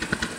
you